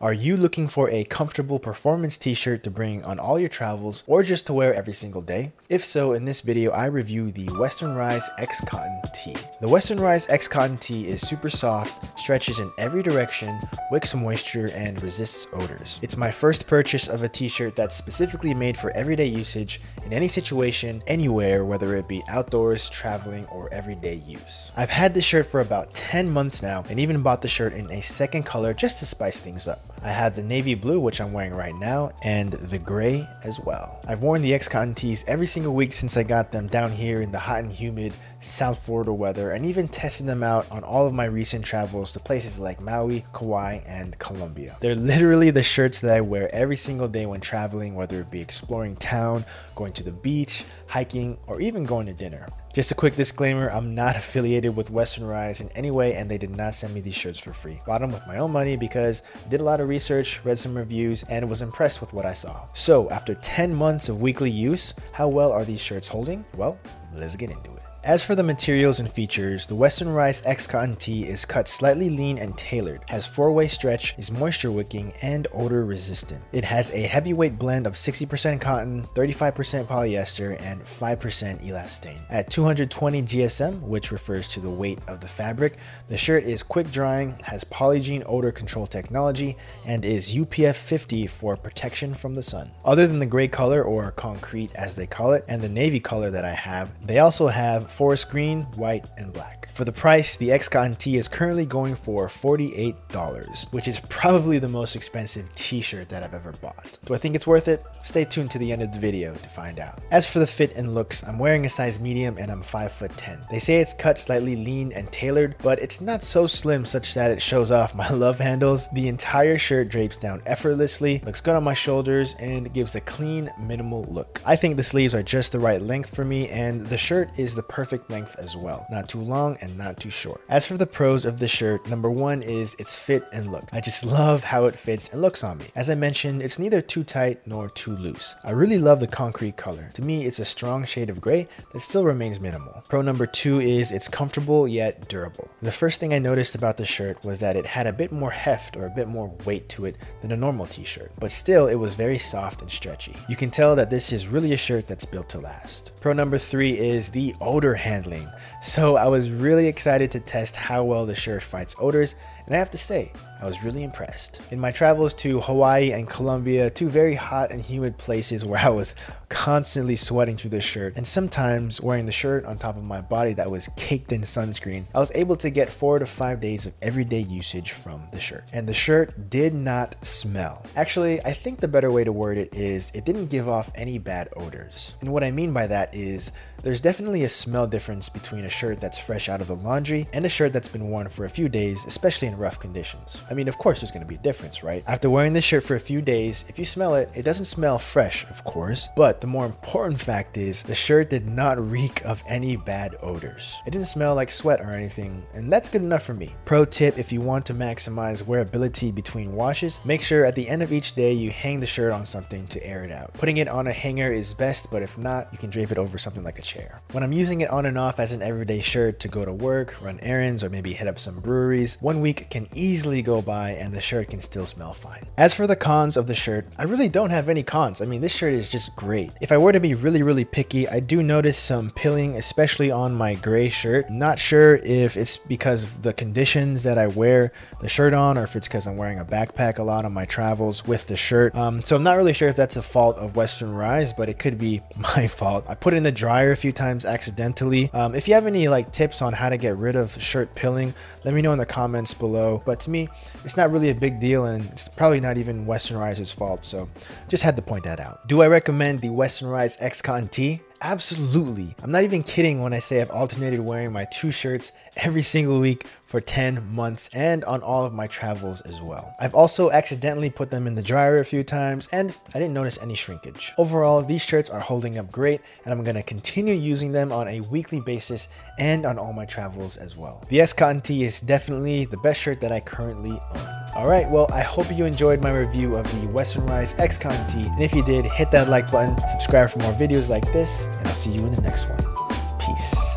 Are you looking for a comfortable performance t-shirt to bring on all your travels or just to wear every single day? If so, in this video, I review the Western Rise X Cotton Tee. The Western Rise X Cotton Tee is super soft, stretches in every direction, wicks moisture, and resists odors. It's my first purchase of a t-shirt that's specifically made for everyday usage in any situation, anywhere, whether it be outdoors, traveling, or everyday use. I've had this shirt for about 10 months now and even bought the shirt in a second color just to spice things up. I have the navy blue, which I'm wearing right now, and the gray as well. I've worn the X Cotton tees every single week since I got them down here in the hot and humid South Florida weather, and even tested them out on all of my recent travels to places like Maui, Kauai, and Colombia. They're literally the shirts that I wear every single day when traveling, whether it be exploring town, going to the beach, hiking, or even going to dinner. Just a quick disclaimer, I'm not affiliated with Western Rise in any way and they did not send me these shirts for free. Bought them with my own money because I did a lot of research, read some reviews, and was impressed with what I saw. So after 10 months of weekly use, how well are these shirts holding? Well, let's get into it. As for the materials and features, the Western Rise X Cotton Tee is cut slightly lean and tailored, has 4-way stretch, is moisture wicking, and odor resistant. It has a heavyweight blend of 60% cotton, 35% polyester, and 5% elastane. At 220 GSM, which refers to the weight of the fabric, the shirt is quick drying, has Polygiene odor control technology, and is UPF 50 for protection from the sun. Other than the gray color, or concrete as they call it, and the navy color that I have, they also have forest green, white, and black. For the price, the X Cotton tee is currently going for $48, which is probably the most expensive t-shirt that I've ever bought. Do I think it's worth it? Stay tuned to the end of the video to find out. As for the fit and looks, I'm wearing a size medium and I'm 5 foot 10. They say it's cut slightly lean and tailored, but it's not so slim such that it shows off my love handles. The entire shirt drapes down effortlessly, looks good on my shoulders, and gives a clean, minimal look. I think the sleeves are just the right length for me, and the shirt is the perfect perfect length as well. Not too long and not too short. As for the pros of the shirt, number one is its fit and look. I just love how it fits and looks on me. As I mentioned, it's neither too tight nor too loose. I really love the concrete color. To me, it's a strong shade of gray that still remains minimal. Pro number two is it's comfortable yet durable. The first thing I noticed about the shirt was that it had a bit more heft or a bit more weight to it than a normal t-shirt, but still it was very soft and stretchy. You can tell that this is really a shirt that's built to last. Pro number three is the odor handling. So I was really excited to test how well the shirt fights odors, and I have to say, I was really impressed. In my travels to Hawaii and Colombia, two very hot and humid places where I was constantly sweating through the shirt and sometimes wearing the shirt on top of my body that was caked in sunscreen, I was able to get four to five days of everyday usage from the shirt. And the shirt did not smell. Actually, I think the better way to word it is it didn't give off any bad odors. And what I mean by that is there's definitely a smell difference between a shirt that's fresh out of the laundry and a shirt that's been worn for a few days, especially in rough conditions. I mean, of course there's to be a difference, right? After wearing this shirt for a few days, if you smell it, it doesn't smell fresh, of course, but the more important fact is the shirt did not reek of any bad odors. It didn't smell like sweat or anything, and that's good enough for me. Pro tip, if you want to maximize wearability between washes, make sure at the end of each day you hang the shirt on something to air it out. Putting it on a hanger is best, but if not, you can drape it over something like a chair. When I'm using it on and off as an everyday shirt to go to work, run errands, or maybe hit up some breweries, one week can easily go by and the shirt can still smell fine. As for the cons of the shirt, I really don't have any cons. I mean, this shirt is just great. If I were to be really, really picky, I do notice some pilling, especially on my gray shirt. Not sure if it's because of the conditions that I wear the shirt on or if it's because I'm wearing a backpack a lot on my travels with the shirt. Um, so I'm not really sure if that's a fault of Western Rise, but it could be my fault. I put it in the dryer a few times accidentally. Um, if you have any like tips on how to get rid of shirt pilling, let me know in the comments below. But to me, it's not really a big deal and it's probably not even Western Rise's fault. So just had to point that out. Do I recommend the Western Rise X Cotton Tee? Absolutely. I'm not even kidding when I say I've alternated wearing my two shirts every single week for 10 months and on all of my travels as well. I've also accidentally put them in the dryer a few times and I didn't notice any shrinkage. Overall, these shirts are holding up great and I'm gonna continue using them on a weekly basis and on all my travels as well. The X Cotton Tee is definitely the best shirt that I currently own. Alright, well, I hope you enjoyed my review of the Western Rise X T. And if you did, hit that like button, subscribe for more videos like this, and I'll see you in the next one. Peace.